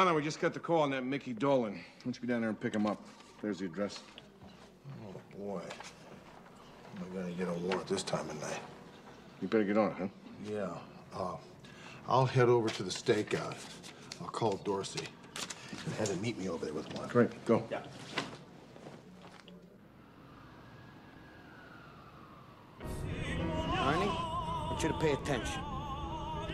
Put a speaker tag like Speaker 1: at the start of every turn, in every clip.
Speaker 1: Hunter, we just got the call on that Mickey Dolan. Why don't you go down there and pick him up? There's the address.
Speaker 2: Oh, boy. Am I gonna get a warrant this time of night?
Speaker 1: You better get on it, huh?
Speaker 2: Yeah. Uh, I'll head over to the stakeout. I'll call Dorsey and have him meet me over there with one.
Speaker 1: Great, go.
Speaker 2: Yeah.
Speaker 3: Arnie, I want you to pay attention.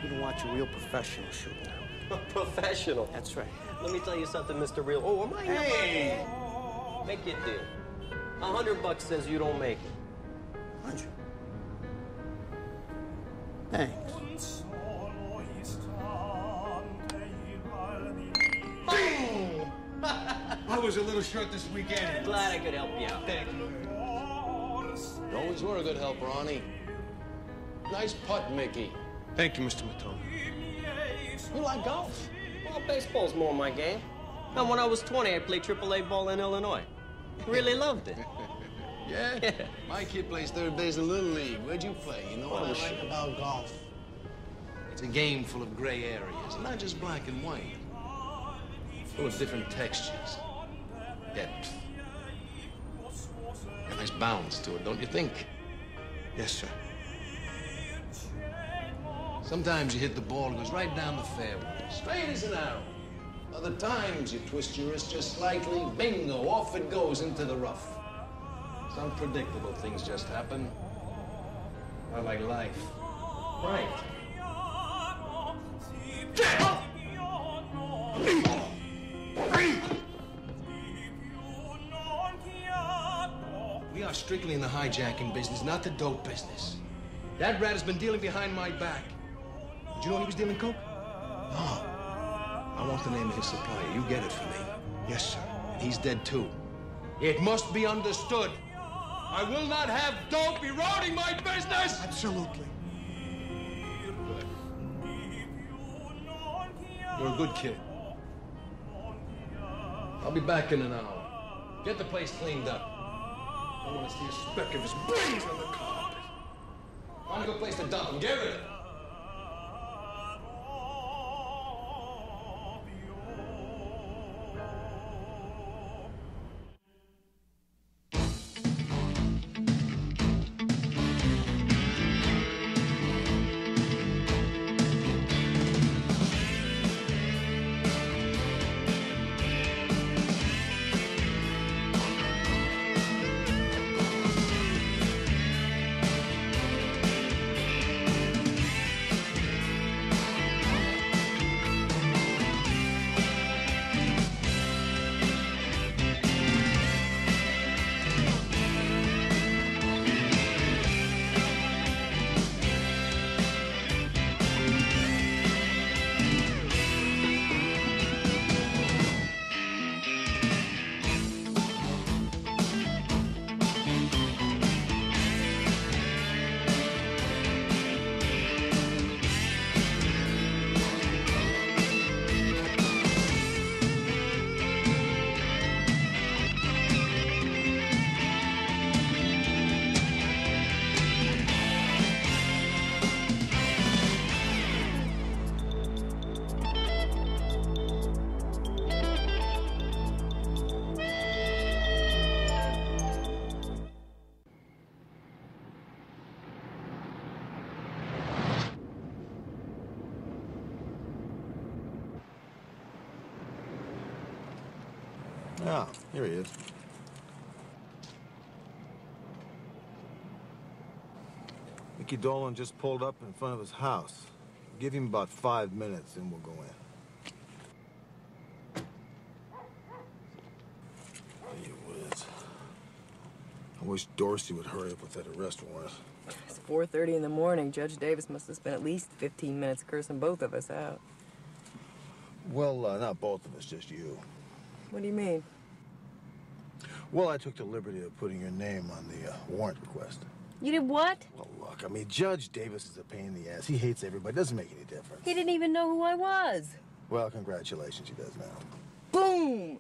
Speaker 3: You're gonna watch a real professional shoot now.
Speaker 4: Professional.
Speaker 3: That's right.
Speaker 4: Let me tell you something, Mr. Real. Oh, am I?
Speaker 3: Hey!
Speaker 4: Make it deal. A hundred bucks says you don't make it.
Speaker 3: Hundred. Thanks. Boom!
Speaker 1: I was a little short this weekend.
Speaker 4: Glad I could help you out.
Speaker 1: Thank you.
Speaker 5: You always were a good help, Ronnie. Nice putt, Mickey.
Speaker 1: Thank you, Mr. Matone.
Speaker 5: You like golf?
Speaker 4: Well, baseball's more my game. And when I was 20, I played AAA ball in Illinois. Really loved it.
Speaker 5: Yeah? My kid plays third base in Little League. Where'd you play? You know what
Speaker 4: Oh,
Speaker 5: I
Speaker 4: sure.
Speaker 5: like about golf? It's a game full of gray areas, not just black and white. Full of different textures, depth. A nice balance to it, don't you think?
Speaker 2: Yes, sir.
Speaker 5: Sometimes you hit the ball, and it goes right down the fairway, straight as an arrow. Other times you twist your wrist just slightly, bingo, off it goes into the rough. It's unpredictable, things just happen. Like life.
Speaker 4: Right.
Speaker 5: We are strictly in the hijacking business, not the dope business. That rat has been dealing behind my back. Did you know he was dealing coke? No. I want the name of his supplier. You get it for me.
Speaker 2: Yes, sir.
Speaker 5: And he's dead too. It must be understood. I will not have dope eroding my business!
Speaker 2: Absolutely.
Speaker 5: You're a good kid. I'll be back in an hour. Get the place cleaned up. I want to see a speck of his brains on the carpet. Find a good place to dump him. Get rid of him.
Speaker 2: Yeah, here he is. Mickey Dolan just pulled up in front of his house. Give him about five minutes and we'll go in. Gee whiz. I wish Dorsey would hurry up with that arrest warrant.
Speaker 6: It's 4.30 in the morning. Judge Davis must have spent at least 15 minutes cursing both of us out.
Speaker 2: Well, uh, not both of us, just you.
Speaker 6: What do you mean?
Speaker 2: Well, I took the liberty of putting your name on the uh, warrant request.
Speaker 6: You did what?
Speaker 2: Well, look, I mean, Judge Davis is a pain in the ass. He hates everybody. Doesn't make any difference.
Speaker 6: He didn't even know who I was.
Speaker 2: Well, congratulations, he does now.
Speaker 6: Boom!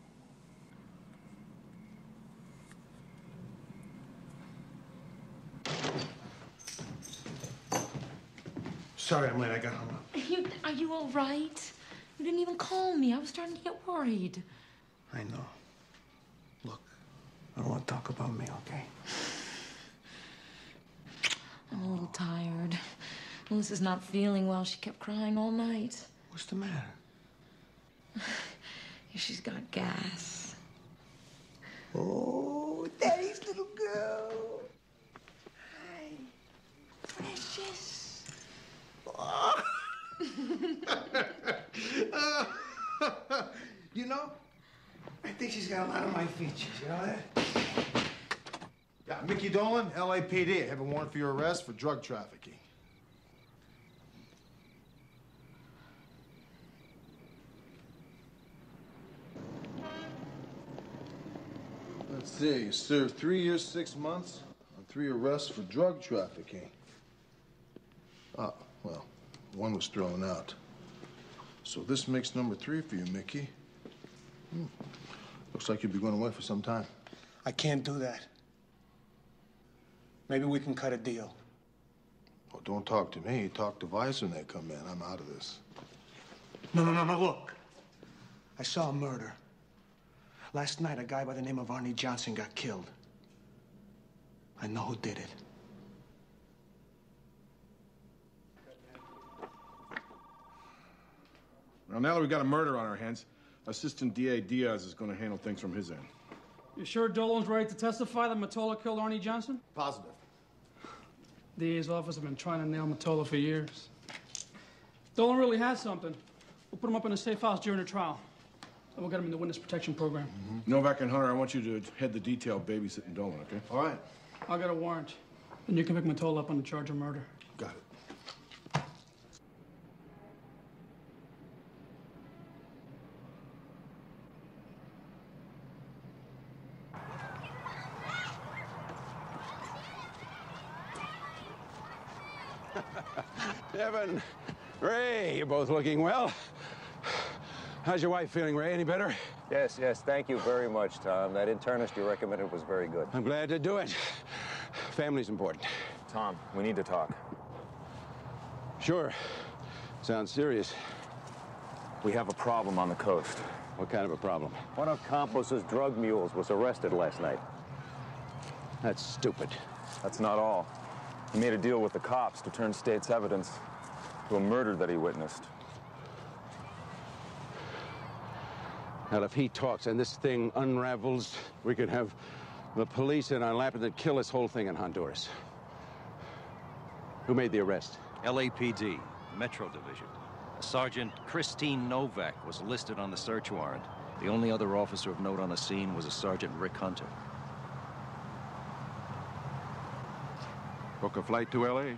Speaker 1: Sorry I'm late. I got hung up.
Speaker 7: You, are you all right? You didn't even call me. I was starting to get worried.
Speaker 3: I know. I don't want to talk about me, okay?
Speaker 7: I'm a little tired. Melissa's not feeling well. She kept crying all night.
Speaker 3: What's the matter?
Speaker 7: She's got gas.
Speaker 3: Oh, Daddy's little girl. Hi. Precious. you know, I think she's got a lot of my features. You know that?
Speaker 2: Yeah, Mickey Dolan, LAPD. I have a warrant for your arrest for drug trafficking. Let's see, you served three years, six months on three arrests for drug trafficking. Ah, well, one was thrown out. So this makes number three for you, Mickey. Hmm. Looks like you'll be going away for some time.
Speaker 3: I can't do that. Maybe we can cut a deal.
Speaker 2: Oh, don't talk to me. Talk to Vice when they come in. I'm out of this.
Speaker 3: No, no, no, no, look. I saw a murder. Last night, a guy by the name of Arnie Johnson got killed. I know who did it.
Speaker 1: Well, now that we've got a murder on our hands, Assistant DA Diaz is going to handle things from his end.
Speaker 8: You sure Dolan's ready to testify that Matola killed Arnie Johnson?
Speaker 2: Positive.
Speaker 8: DA's office have been trying to nail Matola for years. Dolan really has something. We'll put him up in a safe house during the trial. And we'll get him in the witness protection program. Mm-hmm.
Speaker 1: Novak and Hunter, I want you to head the detail babysitting Dolan, okay?
Speaker 2: All right.
Speaker 8: I'll get a warrant. And you can pick Matola up on the charge of murder.
Speaker 2: Got it.
Speaker 9: Ray, you're both looking well. How's your wife feeling, Ray? Any better?
Speaker 10: Yes, yes, thank you very much, Tom. That internist you recommended was very good.
Speaker 9: I'm glad to do it. Family's important.
Speaker 10: Tom, we need to talk.
Speaker 9: Sure. Sounds serious.
Speaker 10: We have a problem on the coast.
Speaker 9: What kind of a problem?
Speaker 10: One of Campos's drug mules was arrested last night.
Speaker 9: That's stupid.
Speaker 10: That's not all. He made a deal with the cops to turn state's evidence to a murder that he witnessed.
Speaker 9: Now, if he talks and this thing unravels, we could have the police in our lap and then kill this whole thing in Honduras. Who made the arrest?
Speaker 11: LAPD, Metro Division. Sergeant Christine Novak was listed on the search warrant. The only other officer of note on the scene was a Sergeant Rick Hunter.
Speaker 9: Book a flight to L.A.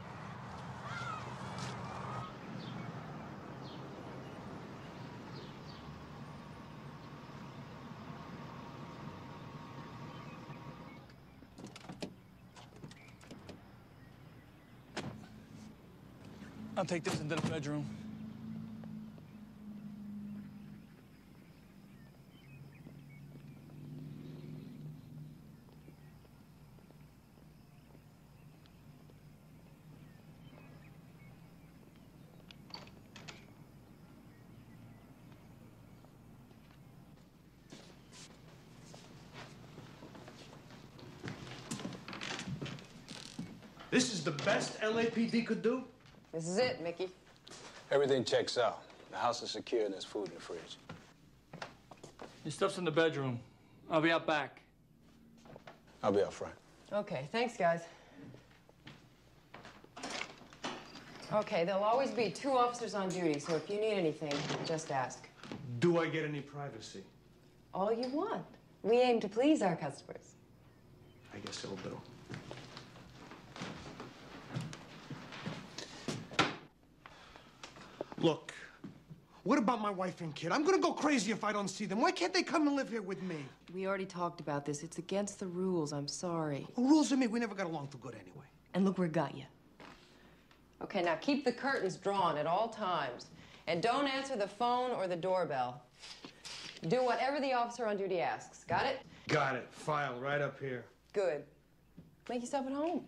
Speaker 8: take this into the bedroom.
Speaker 3: This is the best LAPD could do?
Speaker 6: This is it, Mickey.
Speaker 12: Everything checks out. The house is secure and there's food in the fridge.
Speaker 8: Your stuff's in the bedroom. I'll be out back.
Speaker 12: I'll be out front.
Speaker 6: Okay, thanks, guys. Okay, there'll always be two officers on duty, so if you need anything, just ask.
Speaker 3: Do I get any privacy?
Speaker 6: All you want. We aim to please our customers.
Speaker 3: I guess it'll do. Look, what about my wife and kid? I'm gonna go crazy if I don't see them. Why can't they come and live here with me?
Speaker 6: We already talked about this. It's against the rules. I'm sorry.
Speaker 3: Well, rules are me. We never got along too good anyway.
Speaker 6: And look where it got you. Okay, now keep the curtains drawn at all times. And don't answer the phone or the doorbell. Do whatever the officer on duty asks. Got it?
Speaker 3: Got it. File right up here.
Speaker 6: Good. Make yourself at home.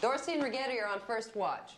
Speaker 6: Dorsey and Rigetti are on first watch.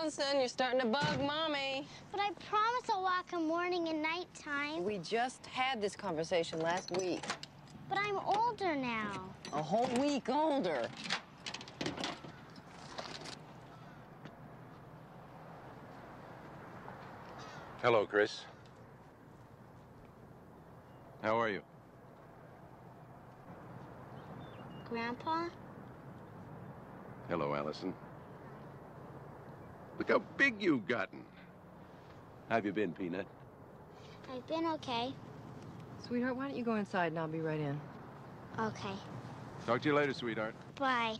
Speaker 6: Allison, you're starting to bug Mommy.
Speaker 13: But I promise I'll walk him morning and nighttime.
Speaker 6: We just had this conversation last week.
Speaker 13: But I'm older now.
Speaker 6: A whole week older.
Speaker 9: Hello, Chris. How are you?
Speaker 13: Grandpa?
Speaker 9: Hello, Allison. Look how big you've gotten. How have you been, Peanut?
Speaker 13: I've been okay.
Speaker 6: Sweetheart, why don't you go inside and I'll be right in.
Speaker 13: Okay.
Speaker 9: Talk to you later, sweetheart.
Speaker 13: Bye.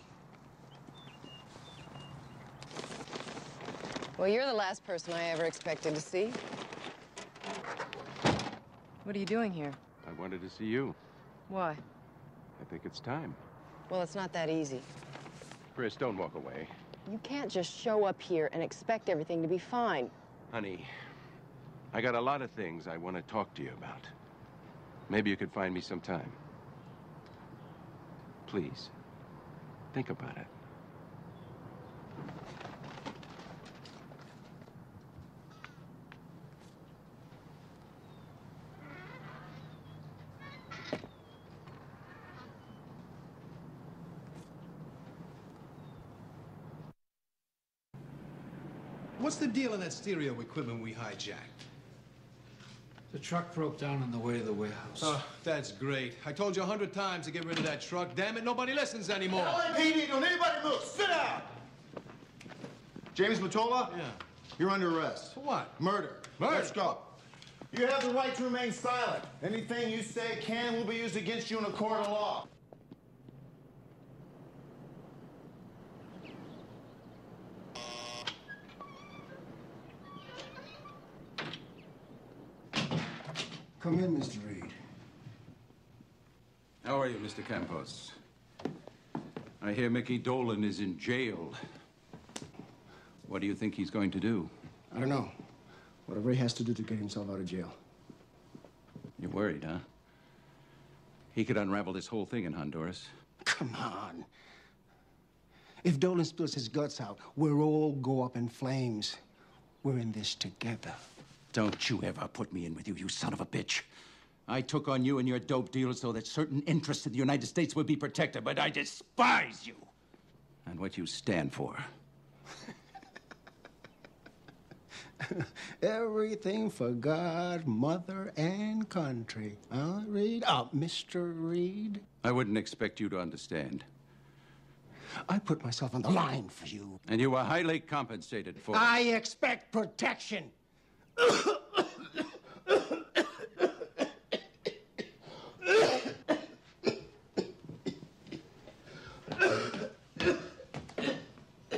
Speaker 6: Well, you're the last person I ever expected to see. What are you doing here?
Speaker 9: I wanted to see you.
Speaker 6: Why?
Speaker 9: I think it's time.
Speaker 6: Well, it's not that easy.
Speaker 9: Chris, don't walk away.
Speaker 6: You can't just show up here and expect everything to be fine.
Speaker 9: Honey, I got a lot of things I want to talk to you about. Maybe you could find me some time. Please, think about it.
Speaker 5: What's the deal on that stereo equipment we hijacked?
Speaker 14: The truck broke down on the way to the warehouse.
Speaker 5: Oh, that's great. I told you a hundred times to get rid of that truck. Damn it, nobody listens anymore.
Speaker 2: LAPD, don't anybody move. Sit down. James Matola?
Speaker 5: Yeah.
Speaker 2: You're under arrest.
Speaker 5: For what?
Speaker 2: Murder.
Speaker 5: Murder?
Speaker 2: Let's go. You have the right to remain silent. Anything you say can will be used against you in a court of law.
Speaker 15: Come in, Mr. Reed.
Speaker 9: How are you, Mr. Campos? I hear Mickey Dolan is in jail. What do you think he's going to do?
Speaker 15: I don't know. Whatever he has to do to get himself out of jail.
Speaker 9: You're worried, huh? He could unravel this whole thing in Honduras.
Speaker 15: Come on. If Dolan spills his guts out, we'll all go up in flames. We're in this together.
Speaker 9: Don't you ever put me in with you, you son of a bitch. I took on you and your dope deal so that certain interests of the United States would be protected, but I despise you and what you stand for.
Speaker 15: Everything for God, mother, and country. Huh, Reed? Uh, Mr. Reed?
Speaker 9: I wouldn't expect you to understand.
Speaker 15: I put myself on the line for you.
Speaker 9: And you were highly compensated for it.
Speaker 15: I expect protection.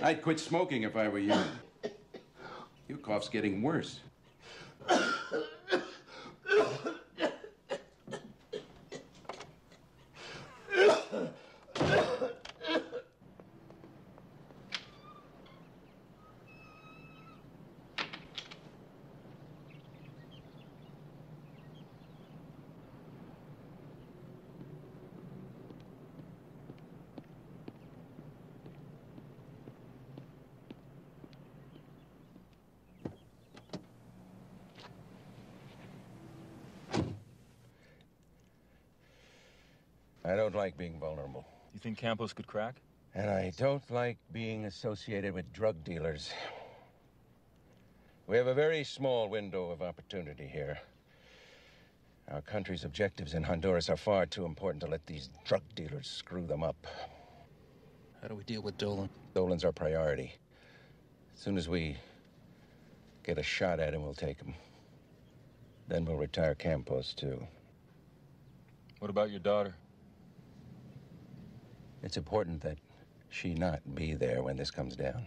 Speaker 9: I'd quit smoking if I were you. Your cough's getting worse. I don't like being vulnerable.
Speaker 10: You think Campos could crack?
Speaker 9: And I don't like being associated with drug dealers. We have a very small window of opportunity here. Our country's objectives in Honduras are far too important to let these drug dealers screw them up.
Speaker 14: How do we deal with Dolan?
Speaker 9: Dolan's our priority. As soon as we get a shot at him, we'll take him. Then we'll retire Campos, too.
Speaker 10: What about your daughter?
Speaker 9: It's important that she not be there when this comes down.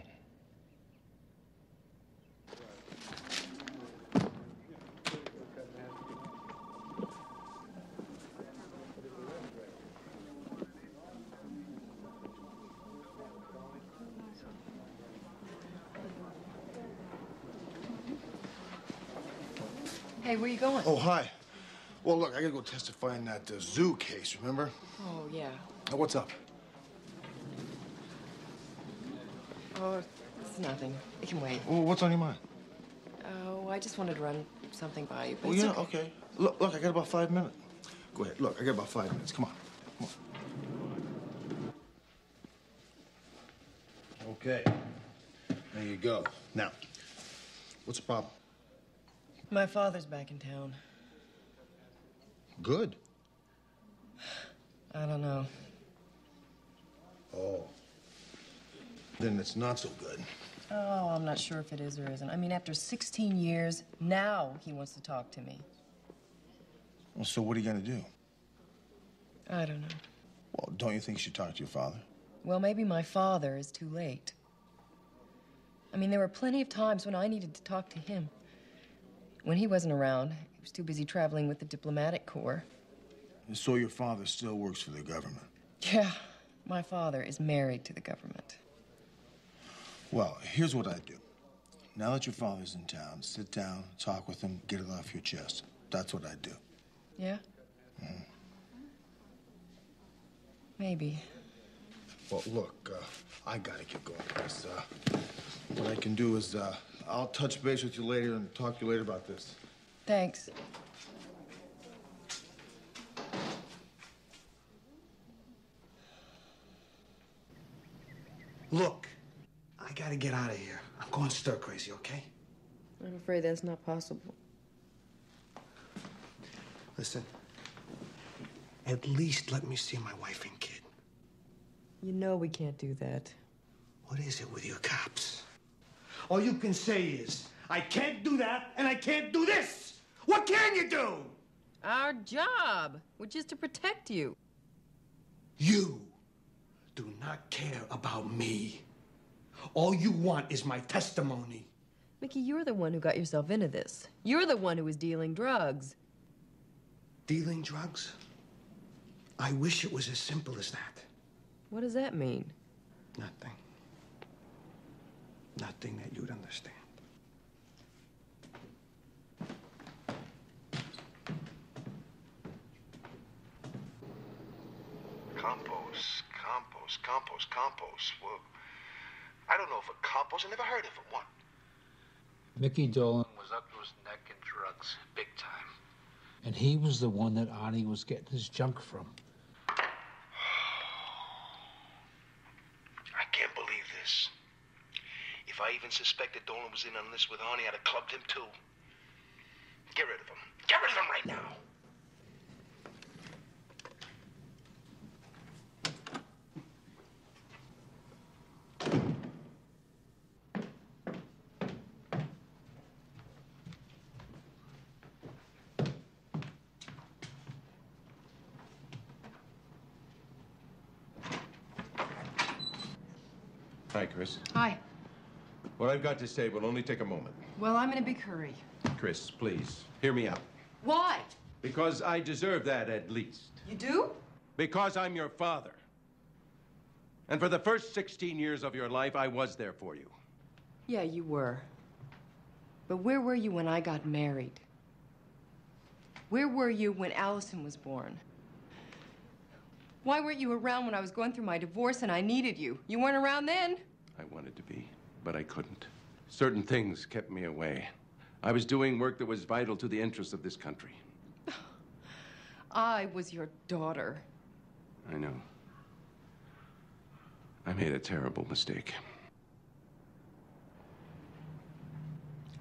Speaker 6: Hey, where you going?
Speaker 2: Oh, hi. Well, look, I gotta go testify in that uh, zoo case, remember?
Speaker 6: Oh, yeah.
Speaker 2: Now, what's up?
Speaker 6: Oh, it's nothing. It can wait.
Speaker 2: Well, what's on your mind?
Speaker 6: Oh, I just wanted to run something by you. But
Speaker 2: Oh, yeah,
Speaker 6: okay.
Speaker 2: okay. Look, look, I got about five minutes. Go ahead. Look, I got about five minutes. Come on. Come on. Okay. There you go. Now, what's the problem?
Speaker 6: My father's back in town.
Speaker 2: Good.
Speaker 6: I don't know.
Speaker 2: Oh. Then it's not so good.
Speaker 6: Oh, I'm not sure if it is or isn't. I mean, after 16 years, now he wants to talk to me.
Speaker 2: Well, so what are you going to do?
Speaker 6: I don't know.
Speaker 2: Well, don't you think you should talk to your father?
Speaker 6: Well, maybe my father is too late. I mean, there were plenty of times when I needed to talk to him. When he wasn't around, he was too busy traveling with the diplomatic corps.
Speaker 2: And so your father still works for the government.
Speaker 6: Yeah, my father is married to the government.
Speaker 2: Well, here's what I do. Now that your father's in town, sit down, talk with him, get it off your chest. That's what I do.
Speaker 6: Yeah? Maybe.
Speaker 2: Well, look, uh, I gotta get going, Chris. Uh, what I can do is, uh, I'll touch base with you later and talk to you later about this.
Speaker 6: Thanks.
Speaker 3: Look, gotta get out of here. I'm going stir crazy, okay?
Speaker 6: I'm afraid that's not possible.
Speaker 3: Listen, at least let me see my wife and kid.
Speaker 6: You know we can't do that.
Speaker 3: What is it with you cops? All you can say is, I can't do that and I can't do this. What can you do?
Speaker 6: Our job, which is to protect you.
Speaker 3: You do not care about me. All you want is my testimony.
Speaker 6: Mickey, you're the one who got yourself into this. You're the one who was dealing drugs.
Speaker 3: Dealing drugs? I wish it was as simple as that.
Speaker 6: What does that mean?
Speaker 3: Nothing. Nothing that you'd understand.
Speaker 16: Compost, compost, compost, compost. Well, I don't know if a compost. I never heard of it. What?
Speaker 14: Mickey Dolan was up to his neck in drugs, big time. And he was the one that Arnie was getting his junk from.
Speaker 16: I can't believe this. If I even suspected Dolan was in on this with Arnie, I'd have clubbed him too. Get rid of him. Get rid of him right now.
Speaker 9: Chris.
Speaker 6: Hi.
Speaker 9: What I've got to say will only take a moment.
Speaker 6: Well, I'm in a big hurry.
Speaker 9: Chris, please, hear me out.
Speaker 6: Why?
Speaker 9: Because I deserve that at least.
Speaker 6: You do?
Speaker 9: Because I'm your father. And for the first 16 years of your life, I was there for you.
Speaker 6: Yeah, you were. But where were you when I got married? Where were you when Allison was born? Why weren't you around when I was going through my divorce and I needed you? You weren't around then?
Speaker 9: I wanted to be, but I couldn't. Certain things kept me away. I was doing work that was vital to the interests of this country.
Speaker 6: I was your daughter.
Speaker 9: I know. I made a terrible mistake.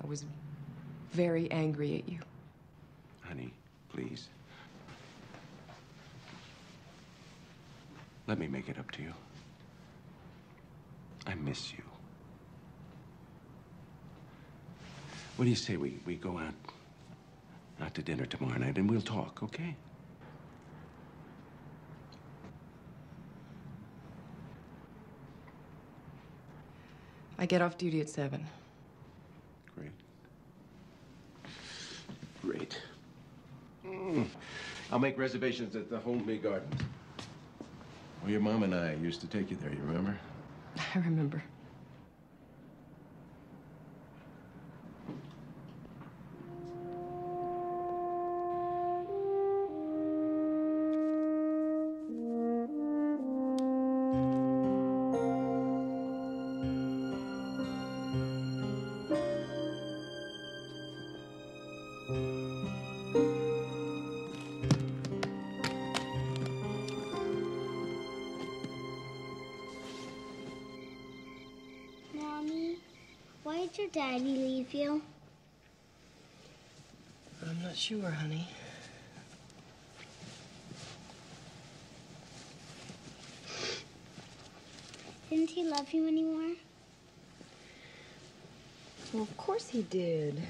Speaker 6: I was very angry at you.
Speaker 9: Honey, please. Let me make it up to you. I miss you. What do you say we, we go out, out to dinner tomorrow night and we'll talk, okay?
Speaker 6: I get off duty at seven.
Speaker 9: Great. Great. Mm. I'll make reservations at the Holmby Gardens. Well, your mom and I used to take you there, you remember?
Speaker 6: I remember.
Speaker 13: You?
Speaker 6: I'm not sure, honey.
Speaker 13: Didn't he love you anymore?
Speaker 6: Well, of course he did.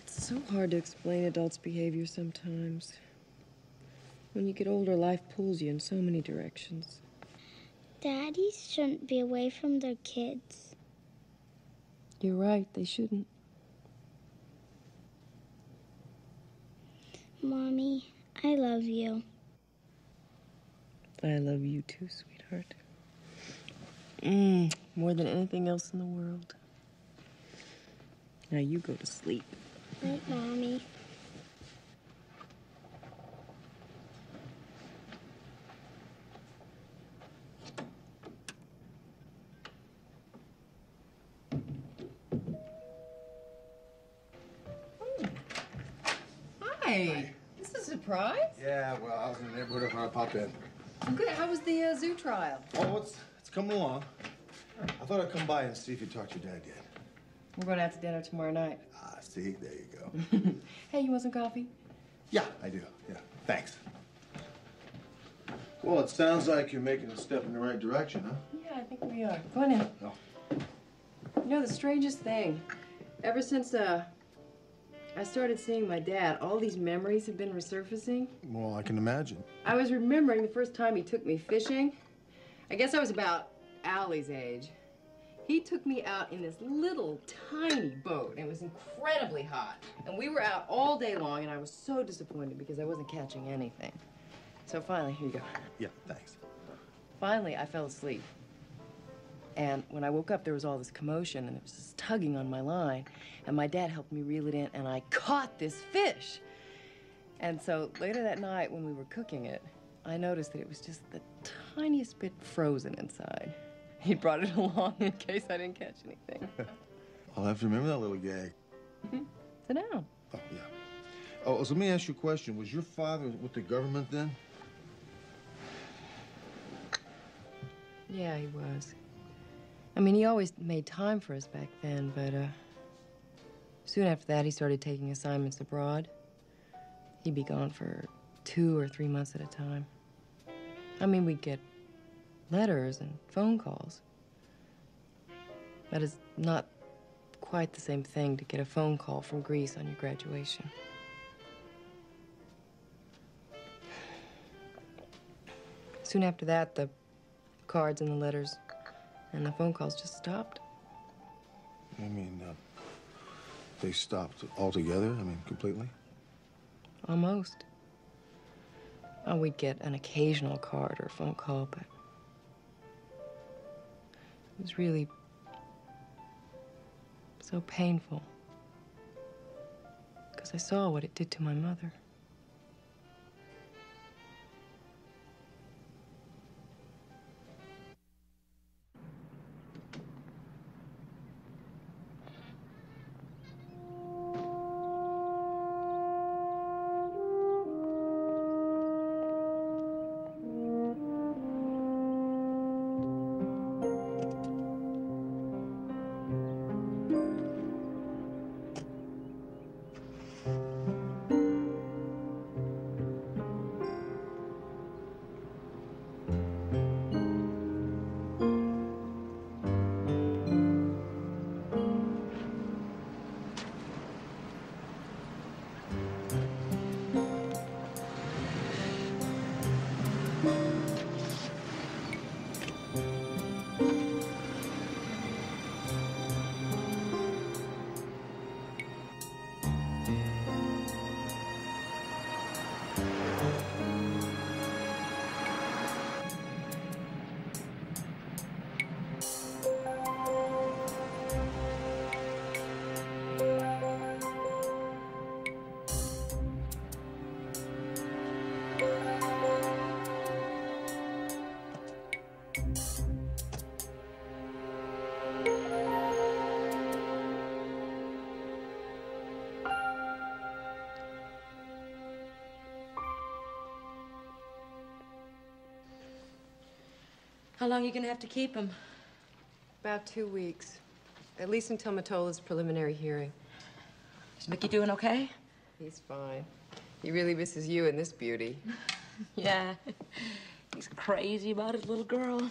Speaker 6: It's so hard to explain adults' behavior sometimes. When you get older, life pulls you in so many directions.
Speaker 13: Daddies shouldn't be away from their kids.
Speaker 6: You're right, they shouldn't.
Speaker 13: Mommy, I love you.
Speaker 6: I love you too, sweetheart. Mm, more than anything else in the world. Now you go to sleep.
Speaker 13: Night, Mommy.
Speaker 6: Hi. This is a surprise.
Speaker 2: Yeah, well, I was in the neighborhood. I thought I'd pop in.
Speaker 6: Good. How was the uh, zoo trial?
Speaker 2: Oh, it's, it's coming along. I thought I'd come by and see if you talked to your dad yet.
Speaker 6: We're going out to dinner tomorrow night.
Speaker 2: Ah, see? There you go.
Speaker 6: Hey, you want some coffee?
Speaker 2: Yeah, I do. Yeah, thanks. Well, it sounds like you're making a step in the right direction, huh?
Speaker 6: Yeah, I think we are. Go on in.
Speaker 2: Oh.
Speaker 6: You know, the strangest thing, ever since uh, I started seeing my dad, all these memories have been resurfacing.
Speaker 2: Well, I can imagine.
Speaker 6: I was remembering the first time he took me fishing. I guess I was about Allie's age. He took me out in this little tiny boat. and It was incredibly hot. And we were out all day long, and I was so disappointed because I wasn't catching anything. So finally, here you go.
Speaker 2: Yeah, thanks.
Speaker 6: Finally, I fell asleep. And when I woke up, there was all this commotion, and there was this tugging on my line. And my dad helped me reel it in, and I caught this fish. And so later that night, when we were cooking it, I noticed that it was just the tiniest bit frozen inside. He brought it along in case I didn't catch anything.
Speaker 2: I'll have to remember that little gag. Mm-hmm.
Speaker 6: Sit down.
Speaker 2: Oh, yeah. Oh, so let me ask you a question. Was your father with the government then?
Speaker 6: Yeah, he was. I mean, he always made time for us back then, but uh, soon after that, he started taking assignments abroad. He'd be gone for two or three months at a time. I mean, we'd get letters and phone calls. That is not quite the same thing to get a phone call from Greece on your graduation. Soon after that, the cards and the letters and the phone calls just stopped.
Speaker 2: I mean, uh, they stopped altogether? I mean, completely?
Speaker 6: Almost. Oh, we'd get an occasional card or phone call, but it was really so painful. Because I saw what it did to my mother.
Speaker 7: Long are you gonna have to keep him?
Speaker 6: About two weeks. At least until Matola's preliminary hearing.
Speaker 7: Is Mickey doing okay?
Speaker 6: He's fine. He really misses you and this beauty.
Speaker 7: Yeah. He's crazy about his little girl.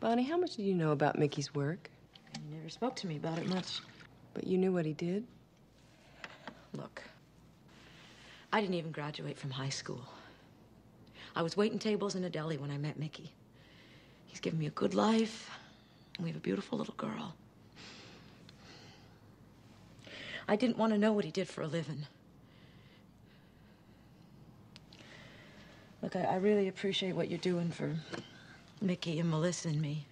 Speaker 6: Bonnie, how much do you know about Mickey's work?
Speaker 7: He never spoke to me about it much.
Speaker 6: But you knew what he did?
Speaker 7: Look, I didn't even graduate from high school. I was waiting tables in a deli when I met Mickey. He's given me a good life, we have a beautiful little girl. I didn't want to know what he did for a living. Look, I, I really appreciate what you're doing for Mickey and Melissa and me.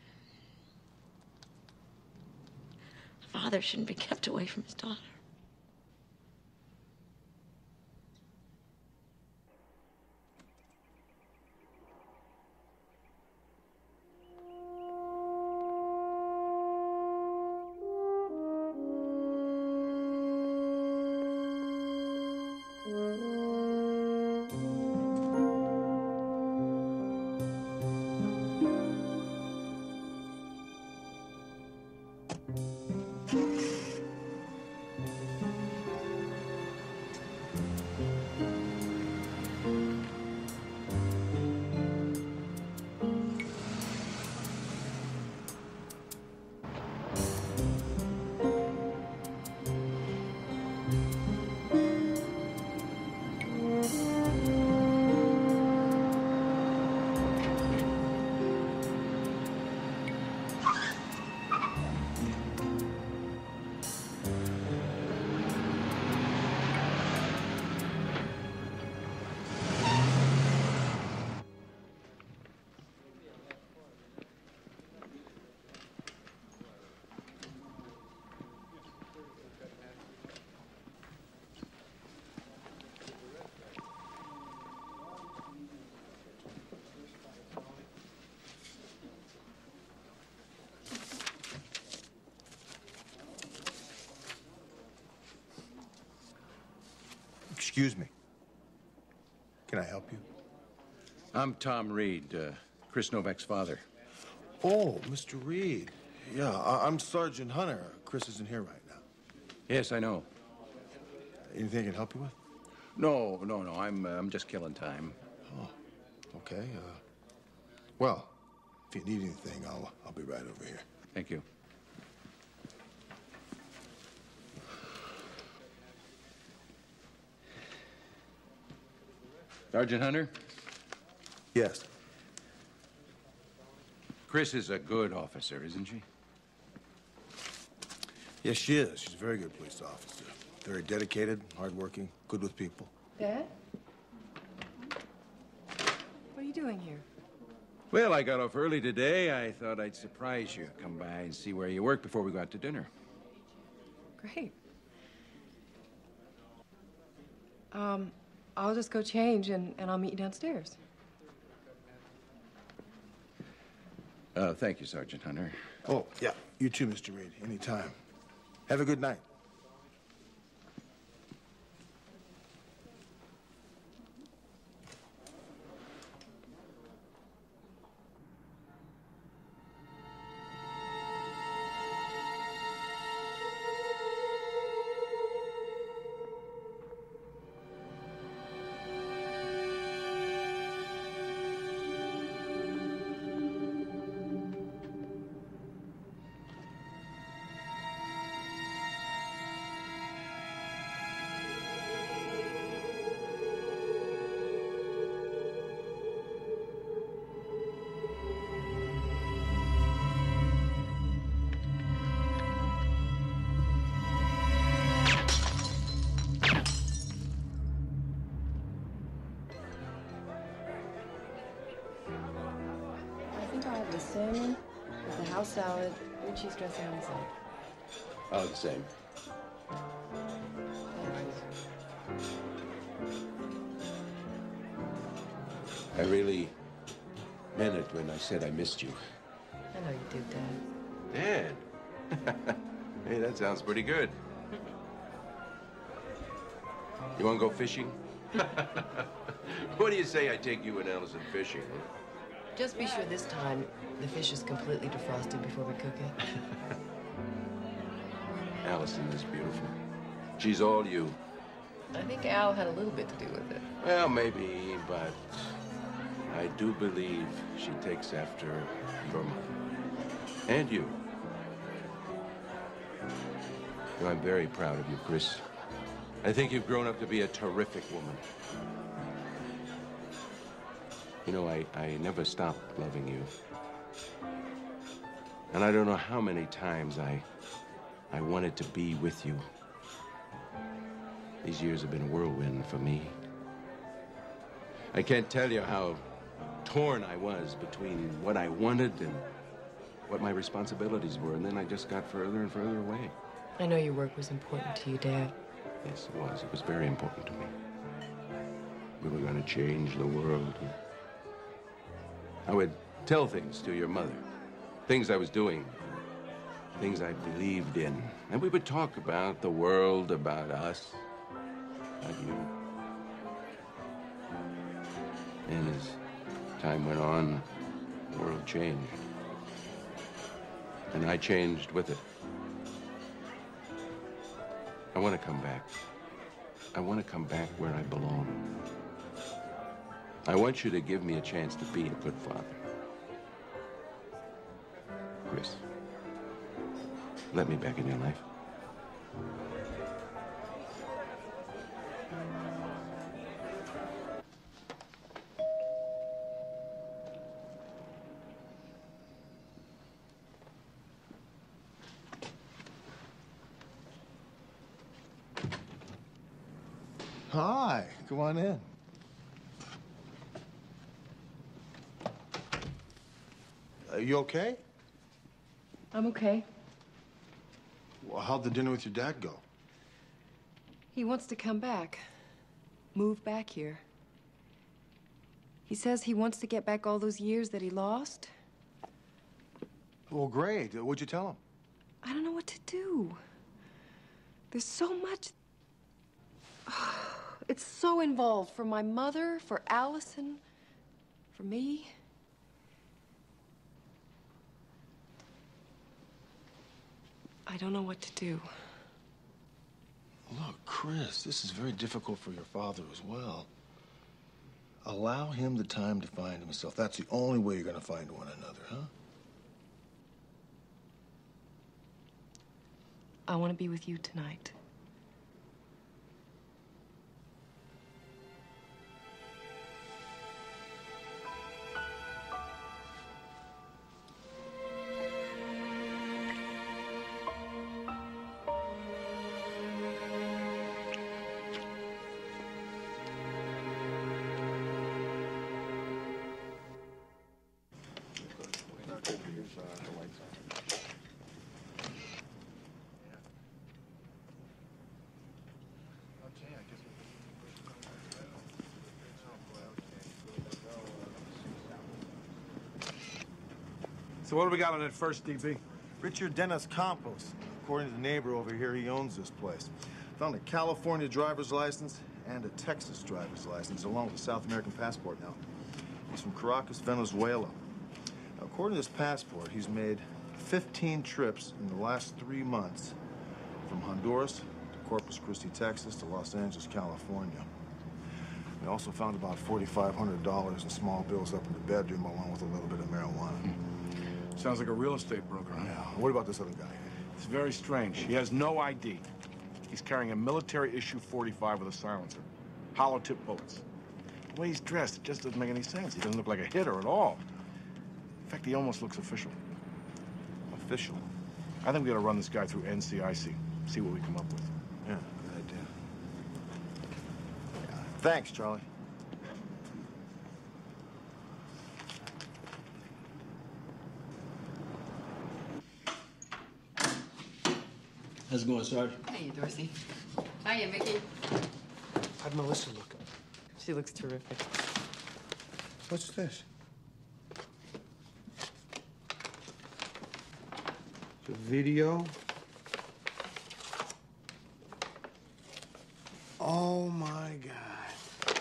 Speaker 7: A father shouldn't be kept away from his daughter.
Speaker 2: Excuse me. Can I help you?
Speaker 9: I'm Tom Reed, uh, Chris Novak's father.
Speaker 2: Oh, Mr. Reed. Yeah, I- I'm Sergeant Hunter. Chris isn't here right now.
Speaker 9: Yes, I know.
Speaker 2: Anything I can help you with?
Speaker 9: No, no, no. I'm, uh, I'm just killing time.
Speaker 2: Oh, okay. Uh, well, if you need anything, I'll, I'll be right over here.
Speaker 9: Thank you. Sergeant Hunter?
Speaker 2: Yes.
Speaker 9: Chris is a good officer, isn't she?
Speaker 2: Yes, she is. She's a very good police officer. Very dedicated, hardworking, good with people.
Speaker 6: Dad? What are you doing here?
Speaker 9: Well, I got off early today. I thought I'd surprise you, come by and see where you work before we go out to dinner.
Speaker 6: Great. Um, I'll just go change and, and I'll meet you downstairs.
Speaker 9: Uh, thank you, Sergeant Hunter.
Speaker 2: Oh, yeah. You too, Mr. Reed. Anytime. Have a good night.
Speaker 6: Salad, blue cheese dressing on the side.
Speaker 9: Oh, the same. I really meant it when I said I missed you.
Speaker 6: I know you did, Dad.
Speaker 9: Dad? hey, that sounds pretty good. You want to go fishing? what do you say I take you and Allison fishing? huh?
Speaker 6: Just be sure this time the fish is completely defrosted before we cook it.
Speaker 9: Allison is beautiful. She's all you.
Speaker 6: I think Al had a little bit to do with it.
Speaker 9: Well, maybe, but I do believe she takes after your mother. And you. You I'm very proud of you, Chris. I think you've grown up to be a terrific woman. You know, I, I never stopped loving you. And I don't know how many times I, I wanted to be with you. These years have been a whirlwind for me. I can't tell you how torn I was between what I wanted and what my responsibilities were, and then I just got further and further away.
Speaker 6: I know your work was important to you, Dad.
Speaker 9: Yes, it was. It was very important to me. We were going to change the world. I would tell things to your mother, things I was doing, things I believed in. And we would talk about the world, about us, about you. And as time went on, the world changed. And I changed with it. I want to come back. I want to come back where I belong. I want you to give me a chance to be a good father. Chris, let me back in your life.
Speaker 2: Hi, come on in. You okay?
Speaker 6: I'm okay.
Speaker 2: Well, how'd the dinner with your dad go?
Speaker 6: He wants to come back. Move back here. He says he wants to get back all those years that he lost.
Speaker 2: Well, great. What'd you tell him?
Speaker 6: I don't know what to do. There's so much. It's so involved for my mother, for Allison, for me. I don't know what to do.
Speaker 2: Look, Chris, this is very difficult for your father as well. Allow him the time to find himself. That's the only way you're going to find one another, huh?
Speaker 6: I want to be with you tonight.
Speaker 1: So what do we got on that first DB?
Speaker 17: Richard Dennis Campos. According to the neighbor over here, he owns this place. Found a California driver's license and a Texas driver's license, along with a South American passport now. He's from Caracas, Venezuela. Now, according to his passport, he's made 15 trips in the last three months from Honduras to Corpus Christi, Texas to Los Angeles, California. We also found about $4,500 in small bills up in the bedroom, along with a little bit of marijuana.
Speaker 1: Sounds like a real estate broker, huh?
Speaker 17: Yeah. What about this other guy?
Speaker 1: It's very strange. He has no ID. He's carrying a military issue 45 with a silencer. Hollow tip bullets. The way he's dressed, it just doesn't make any sense. He doesn't look like a hitter at all. In fact, he almost looks official.
Speaker 17: Official?
Speaker 1: I think we gotta run this guy through NCIC, see what we come up with.
Speaker 17: Yeah, good idea. Thanks, Charlie.
Speaker 14: How's it going, Sarge?
Speaker 6: Hey, Dorsey. Hiya, Mickey.
Speaker 3: How'd Melissa look?
Speaker 6: She looks terrific.
Speaker 3: What's this? It's a video. Oh my God.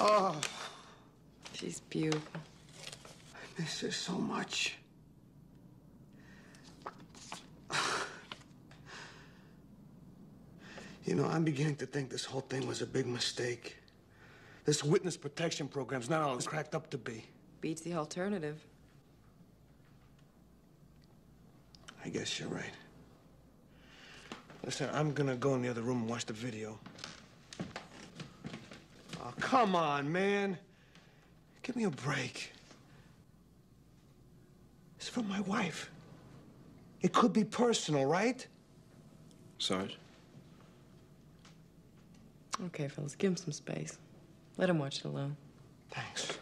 Speaker 3: Oh.
Speaker 6: She's beautiful.
Speaker 3: I miss her so much. You know, I'm beginning to think this whole thing was a big mistake. This witness protection program's not all it's cracked up to be.
Speaker 6: Beats the alternative.
Speaker 3: I guess you're right. Listen, I'm gonna go in the other room and watch the video. Oh, come on, man. Give me a break. It's from my wife. It could be personal, right?
Speaker 9: Sarge?
Speaker 6: Okay, fellas, give him some space. Let him watch it alone.
Speaker 3: Thanks.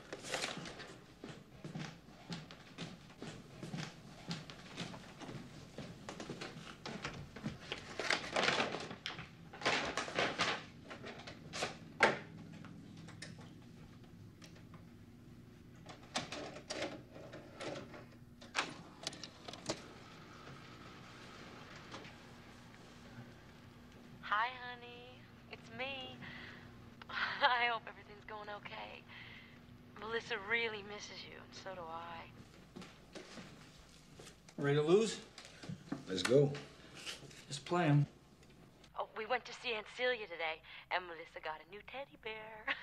Speaker 7: Hi, honey. It's me. I hope everything's going okay. Melissa really misses you, and so do I.
Speaker 18: Ready to lose?
Speaker 5: Let's go.
Speaker 18: Just playing.
Speaker 7: Oh, we went to see Aunt Celia today, and Melissa got a new teddy bear.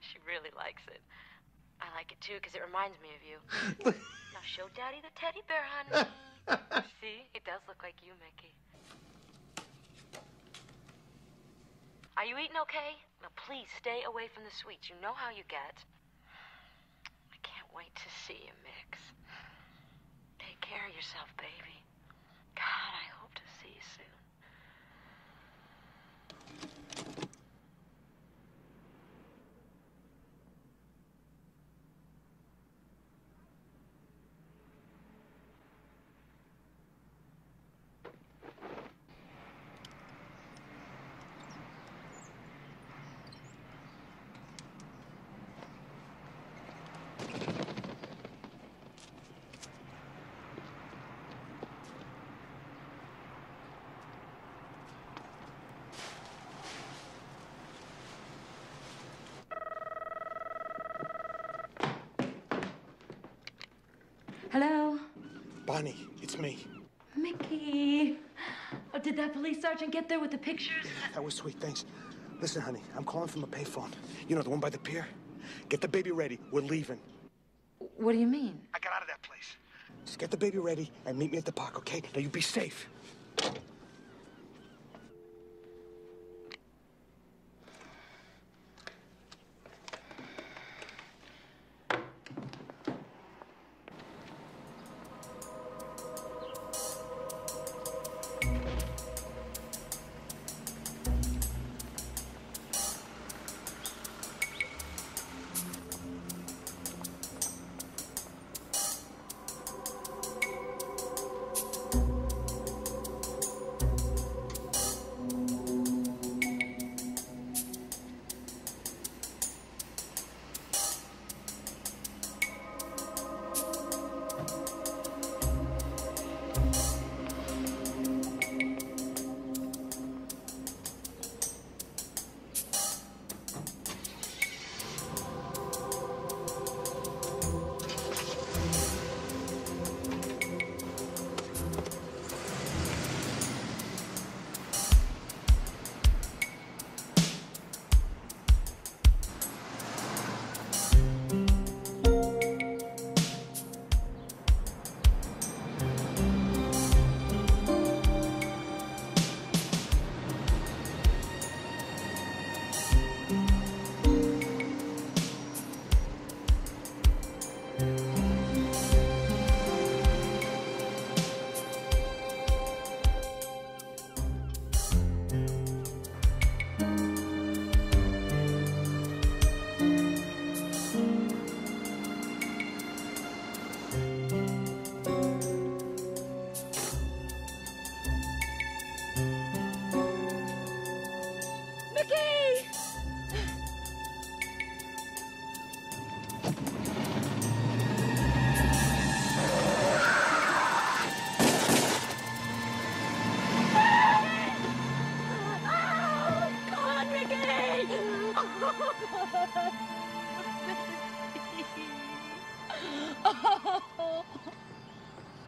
Speaker 7: she really likes it. I like it too, because it reminds me of you. now show Daddy the teddy bear, honey. see? It does look like you, Mickey. Are you eating okay? Now, please stay away from the sweets. You know how you get. I can't wait to see you, Mix. Take care of yourself, baby. God, I hope to see you soon. Hello?
Speaker 3: Bonnie, it's me.
Speaker 7: Mickey. Oh, did that police sergeant get there with the pictures?
Speaker 3: That was sweet, thanks. Listen, honey, I'm calling from a payphone. You know, the one by the pier? Get the baby ready. We're leaving.
Speaker 7: What do you mean?
Speaker 3: I got out of that place. Just get the baby ready and meet me at the park, okay? Now you be safe.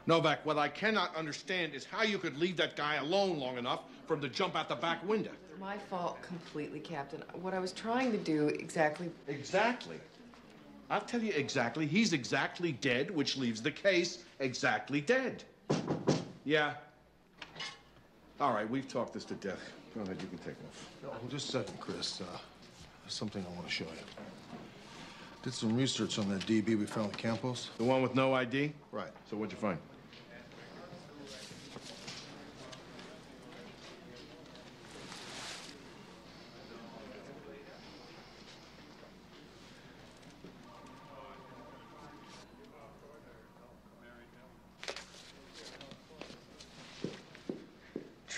Speaker 1: Novak, what I cannot understand is how you could leave that guy alone long enough for him to jump out the back window.
Speaker 6: My fault completely, Captain. What I was trying to do exactly.
Speaker 1: Exactly. I'll tell you exactly. He's exactly dead, which leaves the case exactly dead. Yeah. All right, we've talked this to death. Go ahead, you can take off.
Speaker 2: No, just a second, Chris. Uh, there's something I want to show you. Did some research on that DB we found at Campos.
Speaker 1: The one with no ID?
Speaker 2: Right.
Speaker 1: So what'd you find?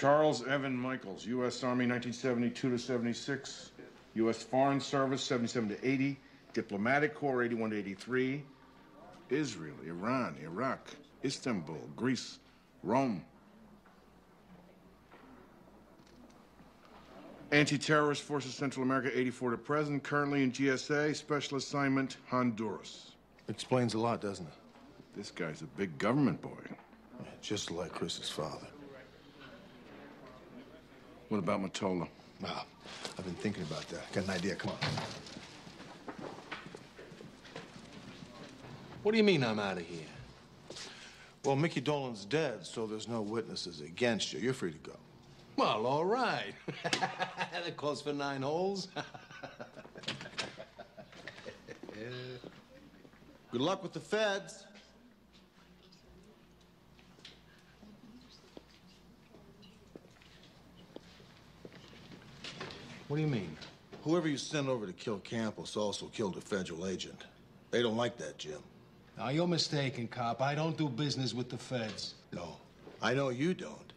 Speaker 1: Charles Evan Michaels, U.S. Army 1972 to 76, U.S. Foreign Service 77 to 80, Diplomatic Corps 81 to 83, Israel, Iran, Iraq, Istanbul, Greece, Rome. Anti-Terrorist Forces Central America 84 to present, currently in GSA, Special Assignment Honduras.
Speaker 2: Explains a lot, doesn't it?
Speaker 1: This guy's a big government boy.
Speaker 2: Just like Chris's father.
Speaker 1: What about Matola?
Speaker 2: Ah, I've been thinking about that. Got an idea. Come on.
Speaker 5: What do you mean I'm out of here?
Speaker 2: Well, Mickey Dolan's dead, so there's no witnesses against you. You're free to go.
Speaker 5: Well, all right. that calls for nine holes.
Speaker 2: Good luck with the feds.
Speaker 5: What do you mean?
Speaker 2: Whoever you sent over to kill Campos also killed a federal agent. They don't like that, Jim.
Speaker 5: Now, you're mistaken, cop. I don't do business with the feds.
Speaker 2: No, I know you don't.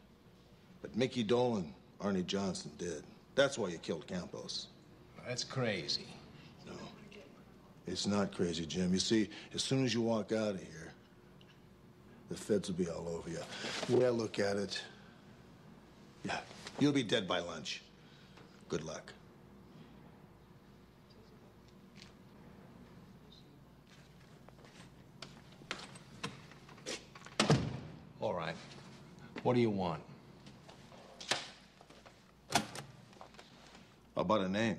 Speaker 2: But Mickey Dolan, Arnie Johnson did. That's why you killed Campos.
Speaker 5: That's crazy.
Speaker 2: No, it's not crazy, Jim. You see, as soon as you walk out of here, the feds will be all over you. The way I look at it, yeah, you'll be dead by lunch. Good luck.
Speaker 5: All right. What do you want?
Speaker 2: How about a name?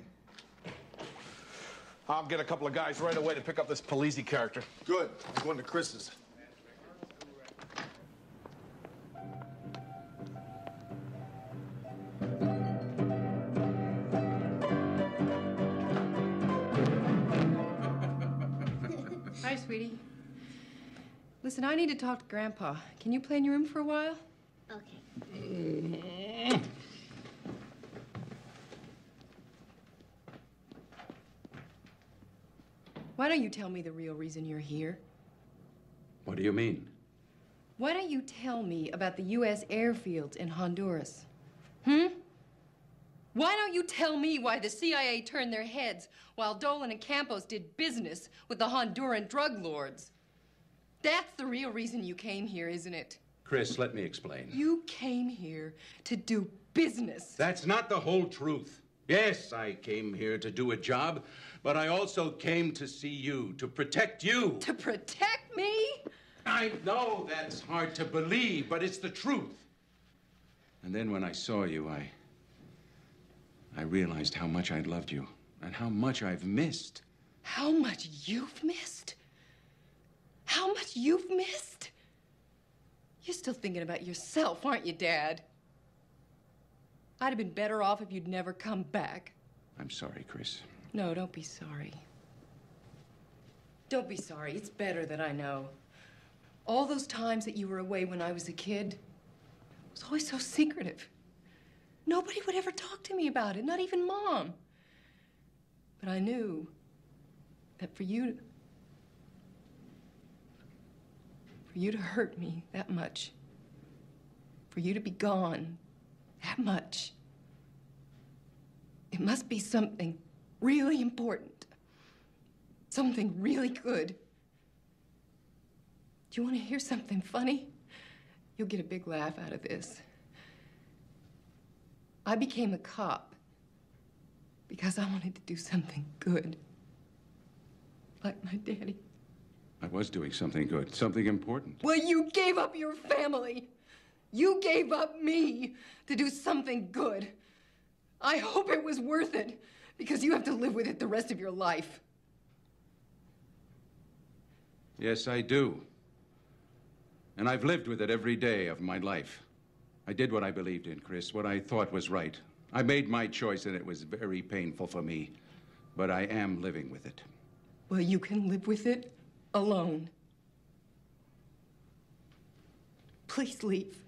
Speaker 1: I'll get a couple of guys right away to pick up this Polizzi character.
Speaker 2: Good. I'm going to Chris's.
Speaker 6: Need to talk to Grandpa. Can you play in your room for a while?
Speaker 13: Okay.
Speaker 6: Why don't you tell me the real reason you're here?
Speaker 11: What do you mean?
Speaker 6: Why don't you tell me about the U.S. airfields in Honduras? Hmm? Why don't you tell me why the CIA turned their heads while Dolan and Campos did business with the Honduran drug lords? That's the real reason you came here, isn't it?
Speaker 11: Chris, let me explain.
Speaker 6: You came here to do business.
Speaker 11: That's not the whole truth. Yes, I came here to do a job, but I also came to see you, to protect you.
Speaker 6: To protect me?
Speaker 11: I know that's hard to believe, but it's the truth. And then when I saw you, I. I realized how much I'd loved you and how much I've missed.
Speaker 6: How much you've missed? How much you've missed? You're still thinking about yourself, aren't you, Dad? I'd have been better off if you'd never come back.
Speaker 11: I'm sorry, Chris.
Speaker 6: No, don't be sorry. Don't be sorry. It's better that I know. All those times that you were away when I was a kid was always so secretive. Nobody would ever talk to me about it, not even Mom. But I knew that for you for you to hurt me that much, for you to be gone that much, it must be something really important, something really good. Do you want to hear something funny? You'll get a big laugh out of this. I became a cop because I wanted to do something good, like my daddy.
Speaker 11: I was doing something good, something important.
Speaker 6: Well, you gave up your family. You gave up me to do something good. I hope it was worth it because you have to live with it the rest of your life.
Speaker 11: Yes, I do. And I've lived with it every day of my life. I did what I believed in, Chris, what I thought was right. I made my choice, and it was very painful for me. But I am living with it.
Speaker 6: Well, you can live with it alone. Please leave.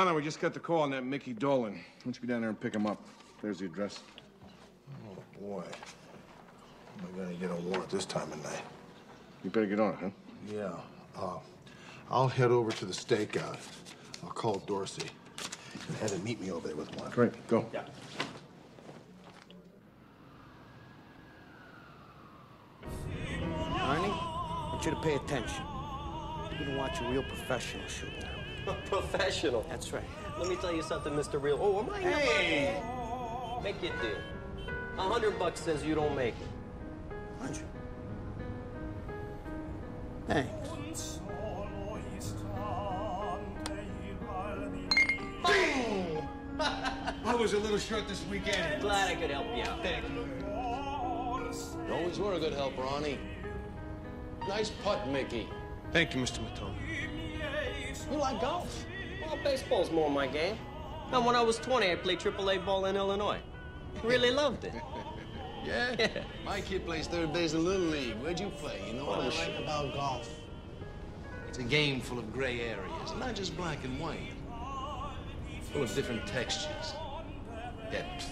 Speaker 1: Hunter, we just got the call on that Mickey Dolan. Why don't you go down there and pick him up? There's the address.
Speaker 2: Oh, boy. Am I gonna get a warrant this time of night?
Speaker 1: You better get on it, huh?
Speaker 2: Yeah. Uh, I'll head over to the stakeout. I'll call Dorsey and have him meet me over there with one.
Speaker 1: Great, go.
Speaker 2: Yeah.
Speaker 15: Arnie, I want you to pay attention. You're gonna watch a real professional shoot now.
Speaker 4: Professional.
Speaker 15: That's right.
Speaker 4: Let me tell you something, Mr. Real. Oh, am I?
Speaker 15: Hey!
Speaker 4: Make your deal. A hundred bucks says you don't make it.
Speaker 15: Hundred. Thanks.
Speaker 4: Boom!
Speaker 5: I was a little short this weekend.
Speaker 4: Glad I could help you out.
Speaker 5: Thank you. You always were a good helper, Ronnie. Nice putt, Mickey.
Speaker 15: Thank you, Mr. Matone.
Speaker 4: You like golf? Well, baseball's more my game. And when I was 20, I played AAA ball in Illinois. Really loved it.
Speaker 5: Yeah? My kid plays third base in Little League. Where'd you play? You know what
Speaker 15: Oh,
Speaker 5: I like
Speaker 15: shit.
Speaker 5: about golf? It's a game full of gray areas, not just black and white. Full of different textures, depth.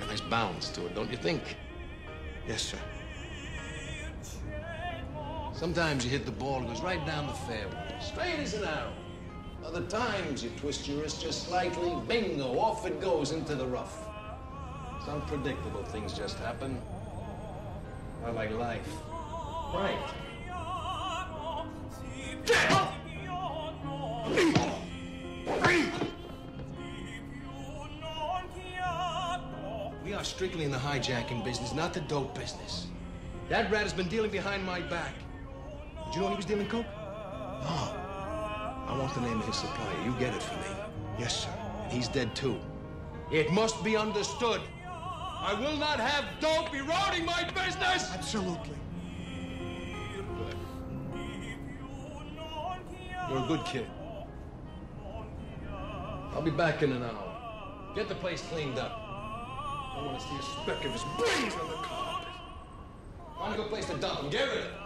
Speaker 5: A nice balance to it, don't you think?
Speaker 15: Yes, sir.
Speaker 5: Sometimes you hit the ball, and it goes right down the fairway, straight as an arrow. Other times you twist your wrist just slightly, bingo, off it goes into the rough. It's unpredictable things just happen. Like life.
Speaker 4: Right.
Speaker 5: We are strictly in the hijacking business, not the dope business. That rat has been dealing behind my back. Did you know he was dealing coke? No. I want the name of his supplier. You get it for me. Yes, sir. And he's dead too. It must be understood. I will not have dope eroding my business!
Speaker 3: Absolutely.
Speaker 5: You're a good kid. I'll be back in an hour. Get the place cleaned up. I want to see a speck of his brains on the carpet. Find a good place to dump him. Get rid of him.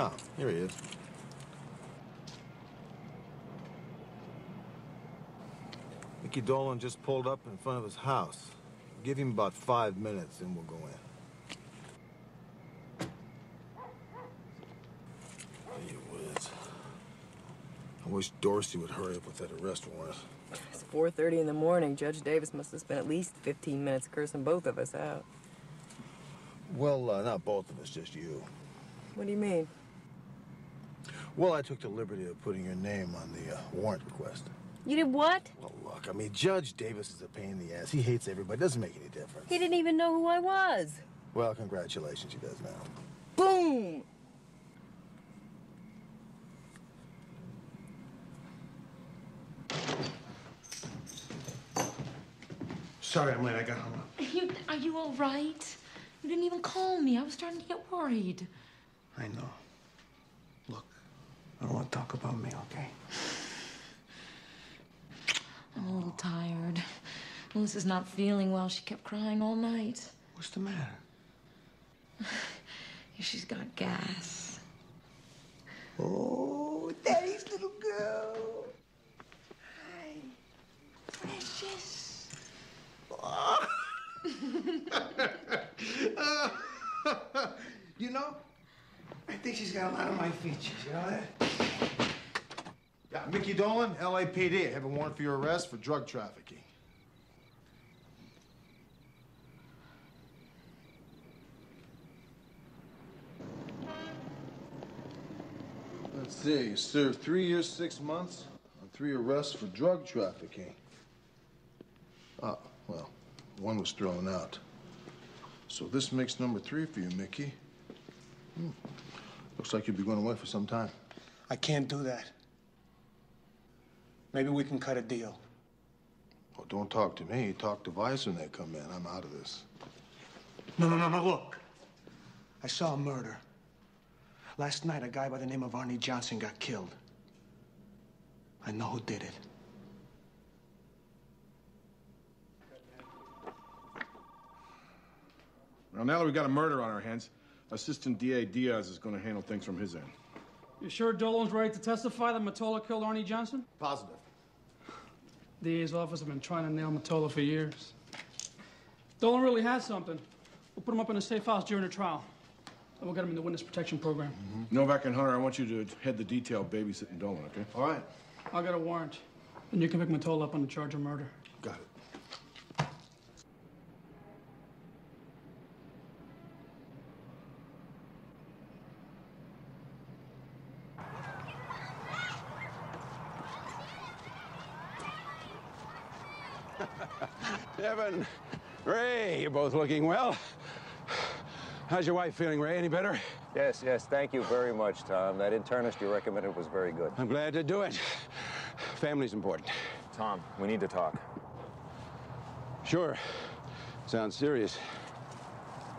Speaker 2: Ah, here he is. Mickey Dolan just pulled up in front of his house. Give him about five minutes, and we'll go in. You whiz. I wish Dorsey would hurry up with that arrest warrant.
Speaker 6: It's 4.30 in the morning. Judge Davis must have spent at least 15 minutes cursing both of us out.
Speaker 2: Well, uh, not both of us, just you.
Speaker 6: What do you mean?
Speaker 2: Well, I took the liberty of putting your name on the uh, warrant request.
Speaker 6: You did what?
Speaker 2: Well, look, I mean, Judge Davis is a pain in the ass. He hates everybody. Doesn't make any difference.
Speaker 6: He didn't even know who I was.
Speaker 2: Well, congratulations, he does now.
Speaker 6: Boom!
Speaker 3: Sorry I'm late. I got hung up.
Speaker 7: You, are you all right? You didn't even call me. I was starting to get worried.
Speaker 3: I know. Look, I don't want to talk about me, okay?
Speaker 7: I'm a little tired. Melissa's not feeling well. She kept crying all night.
Speaker 3: What's the matter?
Speaker 7: She's got gas.
Speaker 3: Oh, Daddy's little girl. Hi.
Speaker 7: Precious.
Speaker 3: you know, I think she's got a lot of my features. You know that?
Speaker 2: Yeah, Mickey Dolan, LAPD. I have a warrant for your arrest for drug trafficking. Let's see. You served three years, six months on three arrests for drug trafficking. Ah, well, one was thrown out. So this makes number three for you, Mickey. Hmm. Looks like you'll be going away for some time.
Speaker 3: I can't do that. Maybe we can cut a deal.
Speaker 2: Well, don't talk to me. Talk to Vice when they come in. I'm out of this.
Speaker 3: No, no, no, no, look. I saw a murder. Last night, a guy by the name of Arnie Johnson got killed. I know who did it.
Speaker 1: Well, now that we've got a murder on our hands, Assistant DA Diaz is going to handle things from his end.
Speaker 8: You sure Dolan's ready to testify that Matola killed Arnie Johnson?
Speaker 2: Positive.
Speaker 8: DA's office have been trying to nail Matola for years. Dolan really has something. We'll put him up in a safe house during the trial. And we'll get him in the witness protection program. Mm-hmm.
Speaker 1: Novak and Hunter, I want you to head the detail babysitting Dolan, okay?
Speaker 2: All right.
Speaker 8: I'll get a warrant. And you can pick Matola up on the charge of murder.
Speaker 2: Got it.
Speaker 11: Evan, Ray, you're both looking well. How's your wife feeling, Ray? Any better?
Speaker 19: Yes, yes, thank you very much, Tom. That internist you recommended was very good.
Speaker 9: I'm glad to do it. Family's important.
Speaker 10: Tom, we need to talk.
Speaker 9: Sure. Sounds serious.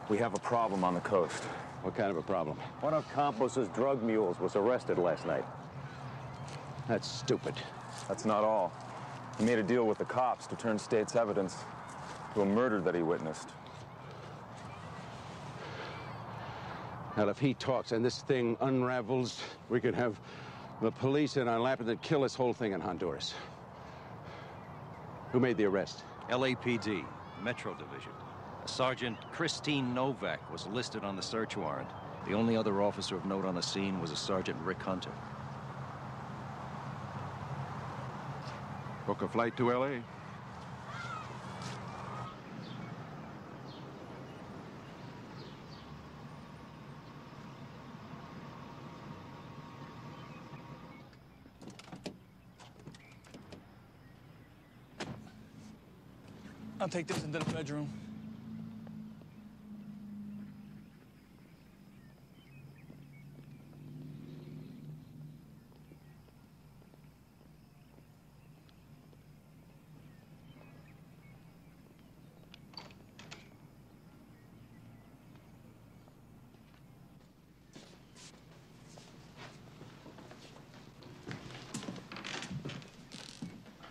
Speaker 10: We have a problem on the coast.
Speaker 9: What kind of a problem?
Speaker 19: One of Campos's drug mules was arrested last night.
Speaker 9: That's stupid.
Speaker 10: That's not all. He made a deal with the cops to turn state's evidence to a murder that he witnessed.
Speaker 9: Well, if he talks and this thing unravels, we could have the police in our lap and then kill this whole thing in Honduras. Who made the arrest?
Speaker 20: LAPD, Metro Division. Sergeant Christine Novak was listed on the search warrant. The only other officer of note on the scene was a Sergeant Rick Hunter.
Speaker 9: Book a flight to L.A.
Speaker 18: Take this into the bedroom.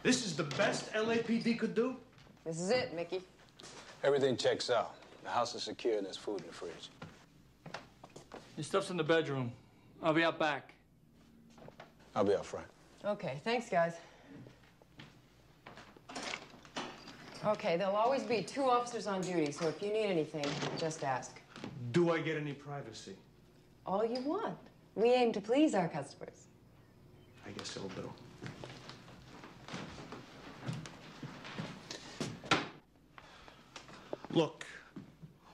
Speaker 3: This is the best LAPD could do?
Speaker 6: This is it, Mickey.
Speaker 12: Everything checks out. The house is secure and there's food in the fridge.
Speaker 18: Your stuff's in the bedroom. I'll be out back.
Speaker 12: I'll be out front.
Speaker 6: Okay, thanks, guys. Okay, there'll always be two officers on duty, so if you need anything, just ask.
Speaker 3: Do I get any privacy?
Speaker 6: All you want. We aim to please our customers.
Speaker 3: I guess so, Bill. Look,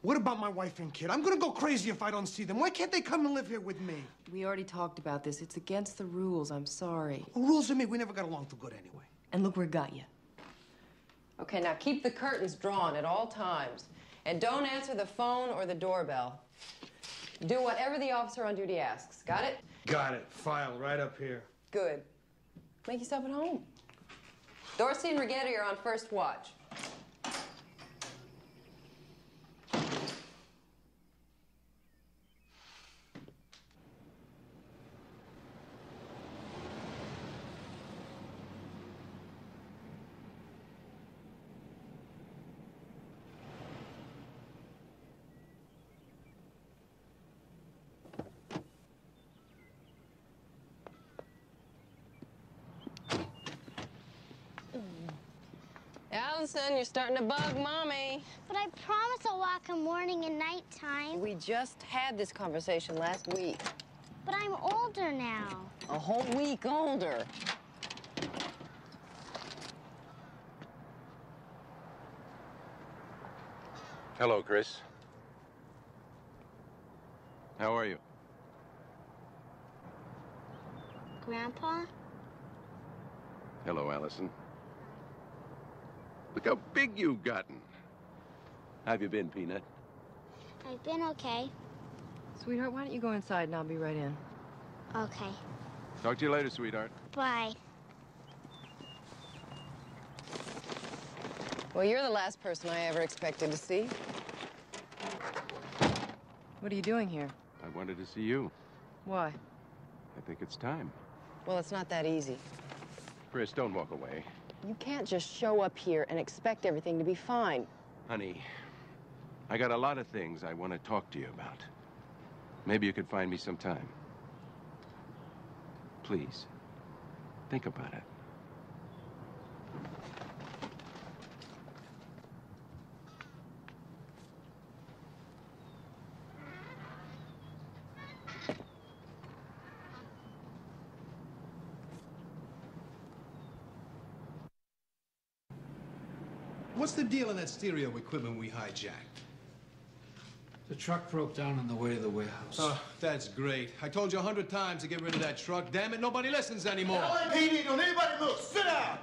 Speaker 3: what about my wife and kid? I'm gonna go crazy if I don't see them. Why can't they come and live here with me?
Speaker 6: We already talked about this. It's against the rules. I'm sorry.
Speaker 3: The rules are me. We never got along too good anyway.
Speaker 6: And look where it got you. Okay, now keep the curtains drawn at all times. And don't answer the phone or the doorbell. Do whatever the officer on duty asks. Got it?
Speaker 3: Got it. File right up here.
Speaker 6: Good. Make yourself at home. Dorsey and Rigetti are on first watch. Allison, you're starting to bug Mommy.
Speaker 13: But I promise I'll walk him morning and nighttime.
Speaker 6: We just had this conversation last week.
Speaker 13: But I'm older now.
Speaker 6: A whole week older.
Speaker 9: Hello, Chris. How are you?
Speaker 13: Grandpa?
Speaker 9: Hello, Allison. Look how big you've gotten. How have you been, Peanut?
Speaker 13: I've been okay.
Speaker 6: Sweetheart, why don't you go inside and I'll be right in.
Speaker 13: Okay.
Speaker 9: Talk to you later, sweetheart.
Speaker 13: Bye.
Speaker 6: Well, you're the last person I ever expected to see. What are you doing here?
Speaker 9: I wanted to see you.
Speaker 6: Why?
Speaker 9: I think it's time.
Speaker 6: Well, it's not that easy.
Speaker 9: Chris, don't walk away.
Speaker 6: You can't just show up here and expect everything to be fine.
Speaker 9: Honey, I got a lot of things I want to talk to you about. Maybe you could find me some time. Please, think about it.
Speaker 2: What's the deal on that stereo equipment we hijacked?
Speaker 14: The truck broke down on the way to the warehouse.
Speaker 2: Oh, that's great. I told you a hundred times to get rid of that truck. Damn it, nobody listens anymore.
Speaker 17: LAPD, don't anybody move. Sit down.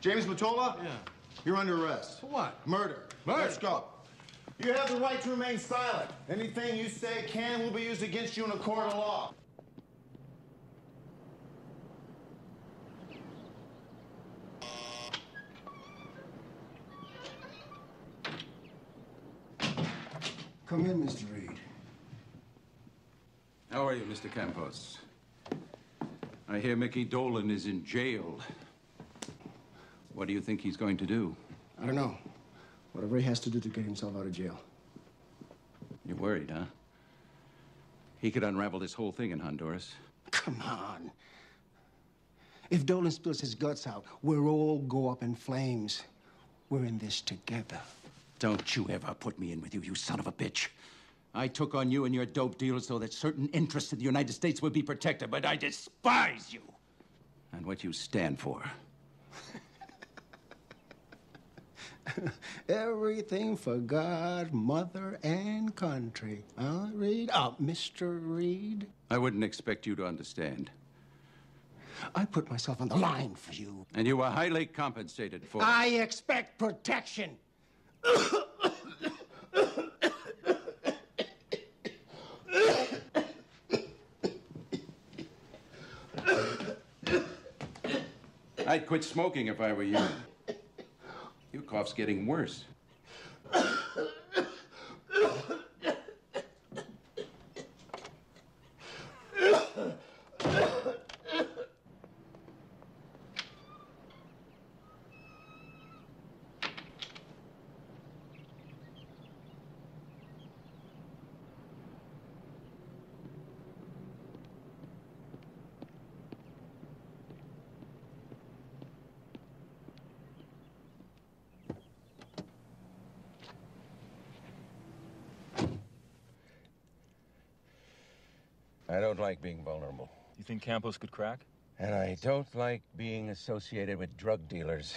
Speaker 17: James Matola?
Speaker 2: Yeah.
Speaker 17: You're under arrest.
Speaker 2: For what?
Speaker 17: Murder.
Speaker 2: Murder?
Speaker 17: Let's go.
Speaker 2: You have the right to remain silent. Anything you say can and will be used against you in a court of law.
Speaker 15: Come in, Mr. Reed.
Speaker 9: How are you, Mr. Campos? I hear Mickey Dolan is in jail. What do you think he's going to do?
Speaker 15: I don't know. Whatever he has to do to get himself out of jail.
Speaker 9: You're worried, huh? He could unravel this whole thing in Honduras.
Speaker 15: Come on. If Dolan spills his guts out, we'll all go up in flames. We're in this together.
Speaker 9: Don't you ever put me in with you, you son of a bitch. I took on you and your dope deal so that certain interests of the United States would be protected, but I despise you and what you stand for.
Speaker 15: Everything for God, mother, and country. Huh, Reed? Oh, Mr. Reed?
Speaker 9: I wouldn't expect you to understand.
Speaker 15: I put myself on the line for you.
Speaker 9: And you were highly compensated for it.
Speaker 15: I expect protection.
Speaker 9: I'd quit smoking if I were you. Your cough's getting worse.
Speaker 21: Don't like being vulnerable.
Speaker 10: You think Campos could crack?
Speaker 21: And I don't like being associated with drug dealers.